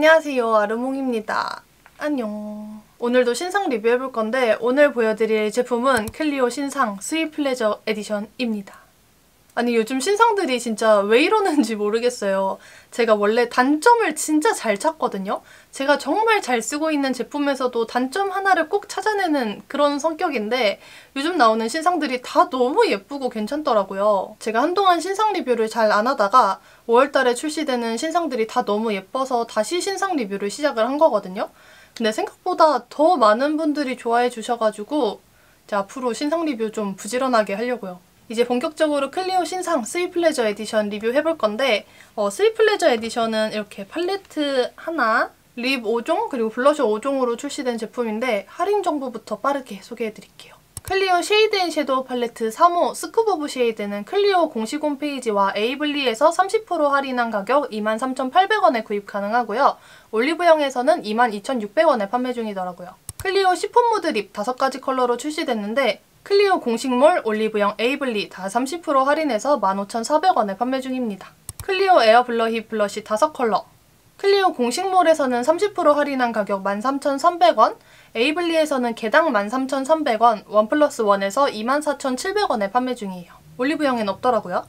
안녕하세요 아르몽입니다. 안녕. 오늘도 신상 리뷰해볼 건데 오늘 보여드릴 제품은 클리오 신상 Sweet Pleasure Edition입니다. 아니 요즘 신상들이 진짜 왜 이러는지 모르겠어요. 제가 원래 단점을 진짜 잘 찾거든요. 제가 정말 잘 쓰고 있는 제품에서도 단점 하나를 꼭 찾아내는 그런 성격인데 요즘 나오는 신상들이 다 너무 예쁘고 괜찮더라고요. 제가 한동안 신상 리뷰를 잘 안 하다가 5월달에 출시되는 신상들이 다 너무 예뻐서 다시 신상 리뷰를 시작을 한 거거든요. 근데 생각보다 더 많은 분들이 좋아해 주셔가지고 앞으로 신상 리뷰 좀 부지런하게 하려고요. 이제 본격적으로 클리오 신상 Sweet Pleasure Edition 리뷰해볼 건데 어, Sweet Pleasure Edition은 이렇게 팔레트 하나, lip 5종, 그리고 블러셔 5종으로 출시된 제품인데 할인 정보부터 빠르게 소개해드릴게요. 클리오 Shade and Shadow 팔레트 3호 Scoop of Shade는 클리오 공식 홈페이지와 에이블리에서 30% 할인한 가격 23,800원에 구입 가능하고요. 올리브영에서는 22,600원에 판매 중이더라고요. 클리오 Chiffon Mood Lip 5가지 컬러로 출시됐는데 클리오 공식몰, 올리브영, 에이블리 다 30% 할인해서 15,400원에 판매 중입니다. 클리오 Air Blur Whip Blush 5컬러 클리오 공식몰에서는 30% 할인한 가격 13,300원, 에이블리에서는 개당 13,300원, one plus one에서 24,700원에 판매 중이에요. 올리브영엔 없더라고요.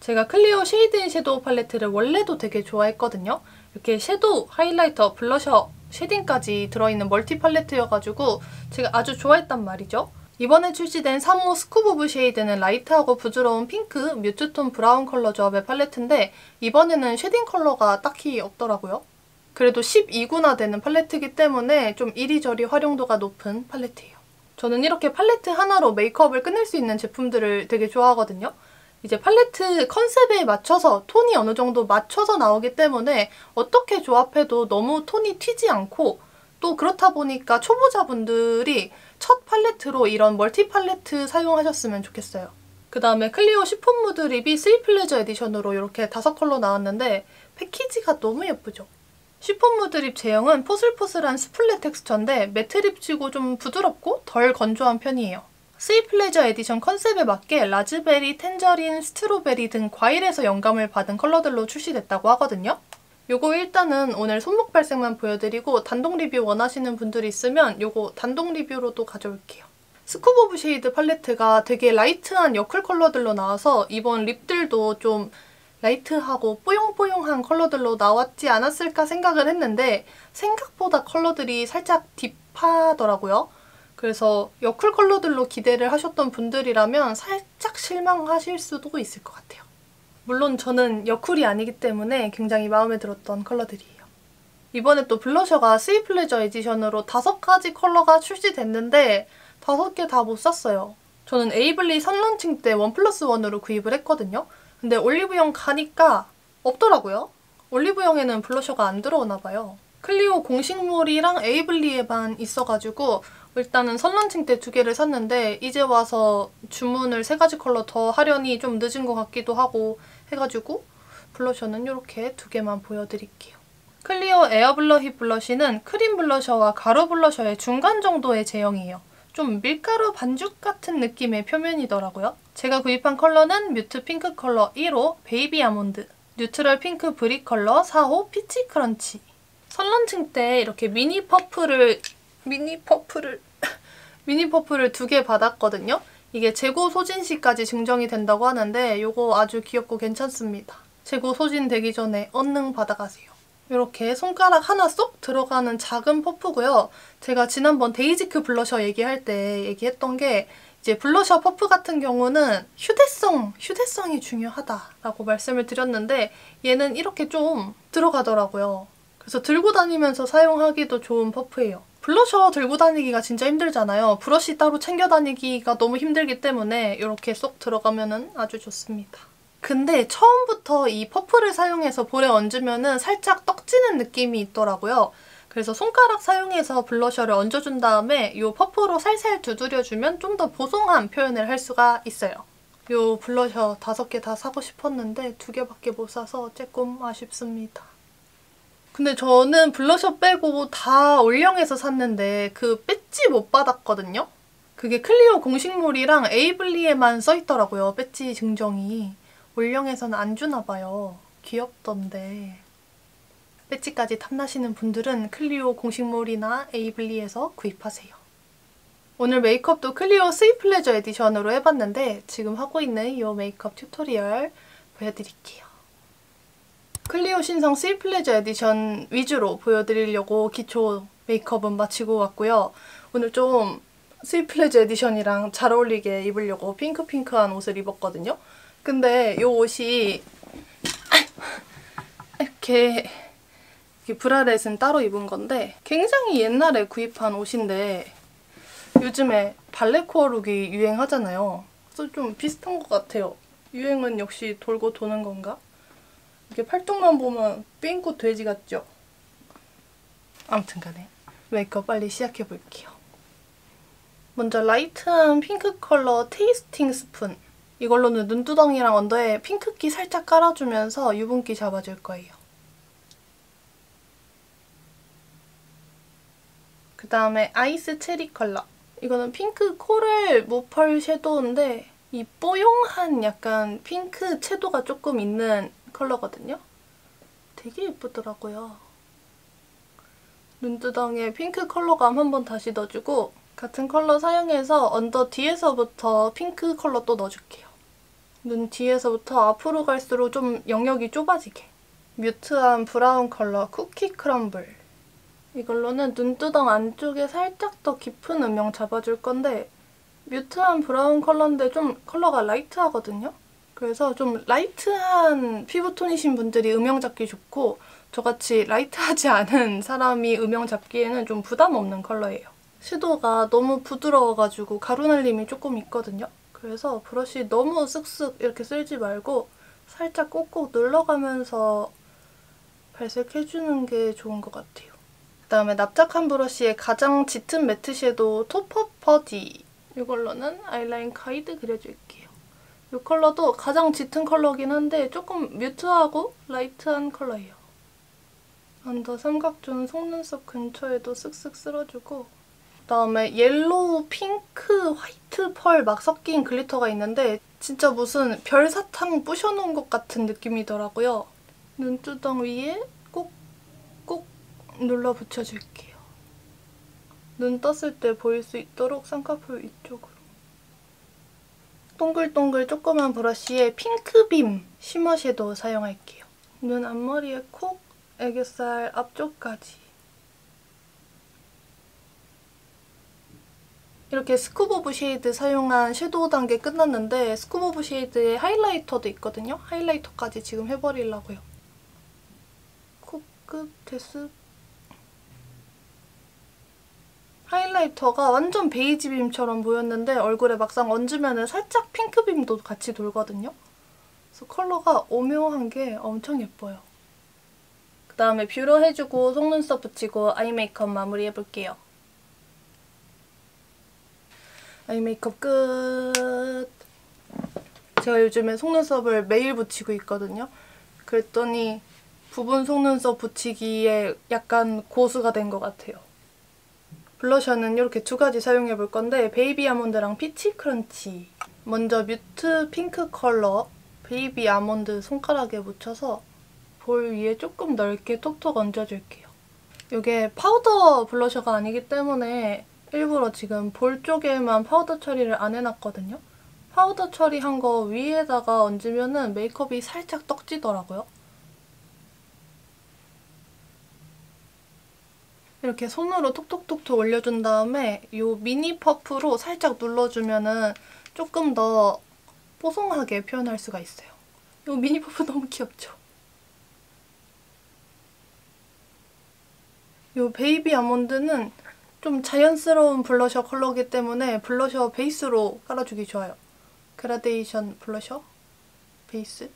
제가 클리오 Shade and Shadow 팔레트를 원래도 되게 좋아했거든요. 이렇게 섀도우, 하이라이터, 블러셔, shading까지 들어있는 multi 팔레트여가지고 제가 아주 좋아했단 말이죠. 이번에 출시된 3호 Scoop of Shade는 light하고 부드러운 핑크, mute톤 브라운 컬러 조합의 팔레트인데 이번에는 shading 컬러가 딱히 없더라고요. 그래도 12구나 되는 팔레트이기 때문에 좀 이리저리 활용도가 높은 팔레트예요. 저는 이렇게 팔레트 하나로 메이크업을 끝낼 수 있는 제품들을 되게 좋아하거든요. 이제 팔레트 컨셉에 맞춰서 톤이 어느 정도 맞춰서 나오기 때문에 어떻게 조합해도 너무 톤이 튀지 않고 또 그렇다 보니까 초보자분들이 첫 팔레트로 이런 multi 팔레트 사용하셨으면 좋겠어요. 그 다음에 클리오 Chiffon Mood Lip이 Sweet Pleasure Edition으로 이렇게 다섯 컬러 나왔는데 패키지가 너무 예쁘죠? Chiffon Mood Lip 제형은 포슬포슬한 수플레 texture인데 matte lip치고 좀 부드럽고 덜 건조한 편이에요. Sweet Pleasure Edition 컨셉에 맞게 raspberry, tangerine, strawberry 등 과일에서 영감을 받은 컬러들로 출시됐다고 하거든요. 요거 일단은 오늘 손목 발색만 보여드리고 단독 리뷰 원하시는 분들이 있으면 요거 단독 리뷰로도 가져올게요. Scoop of Shade 팔레트가 되게 light한 여쿨 컬러들로 나와서 이번 lip들도 좀 light하고 뽀용뽀용한 컬러들로 나왔지 않았을까 생각을 했는데 생각보다 컬러들이 살짝 deep하더라고요. 그래서 여쿨 컬러들로 기대를 하셨던 분들이라면 살짝 실망하실 수도 있을 것 같아요. 물론 저는 여쿨이 아니기 때문에 굉장히 마음에 들었던 컬러들이에요. 이번에 또 블러셔가 Sweet Pleasure Edition으로 다섯 가지 컬러가 출시됐는데 다섯 개 다 못 샀어요. 저는 에이블리 선런칭 때 one plus one으로 구입을 했거든요. 근데 올리브영 가니까 없더라고요. 올리브영에는 블러셔가 안 들어오나 봐요. 클리오 공식몰이랑 에이블리에만 있어가지고 일단은 선런칭 때 두 개를 샀는데 이제 와서 주문을 세 가지 컬러 더 하려니 좀 늦은 것 같기도 하고 해가지고 블러셔는 이렇게 두 개만 보여드릴게요. 클리오 Air Blur Whip Blush는 크림 블러셔와 가루 블러셔의 중간 정도의 제형이에요. 좀 밀가루 반죽 같은 느낌의 표면이더라고요. 제가 구입한 컬러는 mute pink 컬러 1호 Baby Almond, neutral pink brick 컬러 4호 Peach Crunch. 선런칭 때 이렇게 미니 퍼프를 미니 퍼프를 미니 퍼프를 두개 받았거든요. 이게 재고 소진 시까지 증정이 된다고 하는데 이거 아주 귀엽고 괜찮습니다. 재고 소진 되기 전에 얼른 받아가세요. 이렇게 손가락 하나 쏙 들어가는 작은 퍼프고요. 제가 지난번 데이지크 블러셔 얘기할 때 얘기했던 게 이제 블러셔 퍼프 같은 경우는 휴대성, 휴대성이 중요하다라고 말씀을 드렸는데 얘는 이렇게 좀 들어가더라고요. 그래서 들고 다니면서 사용하기도 좋은 퍼프예요. 블러셔 들고 다니기가 진짜 힘들잖아요. 브러쉬 따로 챙겨 다니기가 너무 힘들기 때문에 이렇게 쏙 들어가면 아주 좋습니다. 근데 처음부터 이 퍼프를 사용해서 볼에 얹으면 살짝 떡지는 느낌이 있더라고요. 그래서 손가락 사용해서 블러셔를 얹어준 다음에 이 퍼프로 살살 두드려주면 좀 더 보송한 표현을 할 수가 있어요. 이 블러셔 다섯 개 다 사고 싶었는데 두 개밖에 못 사서 조금 아쉽습니다. 근데 저는 블러셔 빼고 다 올영에서 샀는데 그 배지 못 받았거든요? 그게 클리오 공식몰이랑 에이블리에만 써있더라고요, 배지 증정이. 올영에서는 안 주나 봐요. 귀엽던데. 배지까지 탐나시는 분들은 클리오 공식몰이나 에이블리에서 구입하세요. 오늘 메이크업도 클리오 Sweet Pleasure Edition으로 해봤는데 지금 하고 있는 이 메이크업 tutorial 보여드릴게요. 클리오 신상 Sweet Pleasure Edition 위주로 보여드리려고 기초 메이크업은 마치고 왔고요. 오늘 좀 Sweet Pleasure Edition이랑 잘 어울리게 입으려고 핑크핑크한 옷을 입었거든요. 근데 이 옷이 이렇게 bralette은 따로 입은 건데 굉장히 옛날에 구입한 옷인데 요즘에 balletcore look이 유행하잖아요. 그래서 좀 비슷한 것 같아요. 유행은 역시 돌고 도는 건가? 이렇게 팔뚝만 보면 핑크 돼지 같죠? 아무튼 간에 메이크업 빨리 시작해 볼게요. 먼저 light한 핑크 컬러 Tasting Spoon 이걸로는 눈두덩이랑 under에 핑크기 살짝 깔아주면서 유분기 잡아줄 거예요. 그 다음에 Ice Cherry 컬러 이거는 pink coral 무펄 섀도우인데 이 뽀용한 약간 핑크 채도가 조금 있는 컬러거든요. 되게 예쁘더라고요. 눈두덩이에 핑크 컬러감 한번 다시 넣어주고 같은 컬러 사용해서 under 뒤에서부터 핑크 컬러 또 넣어줄게요. 눈 뒤에서부터 앞으로 갈수록 좀 영역이 좁아지게. mute한 브라운 컬러 쿠키 크럼블. 이걸로는 눈두덩 안쪽에 살짝 더 깊은 음영 잡아줄 건데 mute한 브라운 컬러인데 좀 컬러가 light하거든요? 그래서 좀 light한 피부톤이신 분들이 음영 잡기 좋고 저같이 light하지 않은 사람이 음영 잡기에는 좀 부담 없는 컬러예요. 섀도우가 너무 부드러워가지고 가루날림이 조금 있거든요. 그래서 브러쉬 너무 쓱쓱 이렇게 쓸지 말고 살짝 꼭꼭 눌러가면서 발색해주는 게 좋은 것 같아요. 그다음에 납작한 브러쉬에 가장 짙은 matte 섀도우 톱업 버디 이걸로는 아이라인 가이드 그려줄게요. 이 컬러도 가장 짙은 컬러긴 한데 조금 mute하고 light한 컬러예요. 언더 삼각존 속눈썹 근처에도 쓱쓱 쓸어주고 그다음에 옐로우, 핑크, 화이트 펄 막 섞인 glitter가 있는데 진짜 무슨 별사탕 부셔놓은 것 같은 느낌이더라고요. 눈두덩 위에 꼭꼭 눌러 붙여줄게요. 눈 떴을 때 보일 수 있도록 쌍꺼풀 위쪽으로. 동글동글 조그만 브러쉬에 핑크빔 shimmer 섀도우 사용할게요. 눈 앞머리에 콕, 애교살 앞쪽까지. 이렇게 스쿱 오브 쉐이드 사용한 섀도우 단계 끝났는데 스쿱 오브 쉐이드에 하이라이터도 있거든요. 하이라이터까지 지금 해버리려고요. 코끝, 데스 하이라이터가 완전 베이지 빔처럼 보였는데 얼굴에 막상 얹으면 살짝 핑크 빔도 같이 돌거든요. 그래서 컬러가 오묘한 게 엄청 예뻐요. 그 다음에 뷰러 해주고 속눈썹 붙이고 아이 메이크업 마무리해볼게요. 아이 메이크업 끝! 제가 요즘에 속눈썹을 매일 붙이고 있거든요. 그랬더니 부분 속눈썹 붙이기에 약간 고수가 된 것 같아요. 블러셔는 이렇게 두 가지 사용해 볼 건데 베이비 아몬드랑 피치 크런치 먼저 mute 핑크 컬러 베이비 아몬드 손가락에 묻혀서 볼 위에 조금 넓게 톡톡 얹어줄게요. 이게 파우더 블러셔가 아니기 때문에 일부러 지금 볼 쪽에만 파우더 처리를 안 해놨거든요. 파우더 처리한 거 위에다가 얹으면 메이크업이 살짝 떡지더라고요. 이렇게 손으로 톡톡톡톡 올려준 다음에 이 미니 퍼프로 살짝 눌러주면 조금 더 뽀송하게 표현할 수가 있어요. 이 미니 퍼프 너무 귀엽죠? 이 베이비 아몬드는 좀 자연스러운 블러셔 컬러이기 때문에 블러셔 베이스로 깔아주기 좋아요. 그라데이션 블러셔 베이스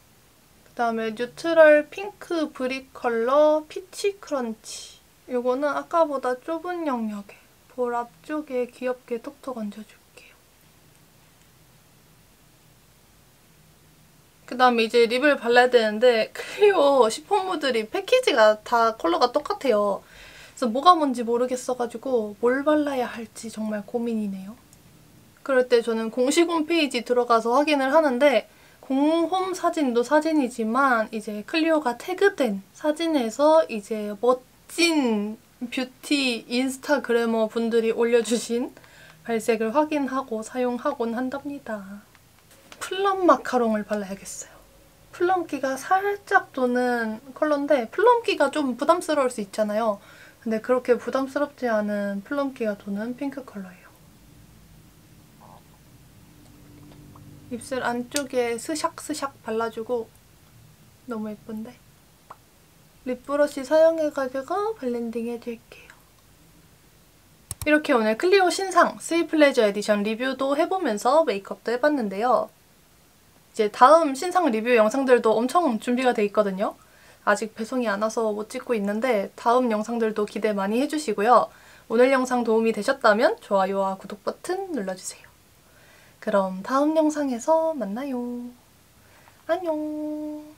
그 다음에 neutral 핑크 brick 컬러 피치 크런치 이거는 아까보다 좁은 영역에 볼 앞쪽에 귀엽게 톡톡 얹어줄게요. 그 다음에 이제 립을 발라야 되는데 클리오 쉬폰 무드립이 패키지가 다 컬러가 똑같아요. 그래서 뭐가 뭔지 모르겠어가지고 뭘 발라야 할지 정말 고민이네요. 그럴 때 저는 공식 홈페이지 들어가서 확인을 하는데 공홈 사진도 사진이지만 이제 클리오가 태그된 사진에서 이제 멋진 뷰티 인스타그래머 분들이 올려주신 발색을 확인하고 사용하곤 한답니다. 플럼 마카롱을 발라야겠어요. plum기가 살짝 도는 컬러인데 plum기가 좀 부담스러울 수 있잖아요. 근데 그렇게 부담스럽지 않은 plum기가 도는 핑크 컬러예요. 입술 안쪽에 스샥스샥 발라주고 너무 예쁜데? 립브러쉬 사용해가지고 블렌딩 해줄게요. 이렇게 오늘 클리오 신상 스윗플레져 에디션 리뷰도 해보면서 메이크업도 해봤는데요. 이제 다음 신상 리뷰 영상들도 엄청 준비가 돼 있거든요. 아직 배송이 안 와서 못 찍고 있는데 다음 영상들도 기대 많이 해주시고요. 오늘 영상 도움이 되셨다면 좋아요와 구독 버튼 눌러주세요. 그럼 다음 영상에서 만나요. 안녕.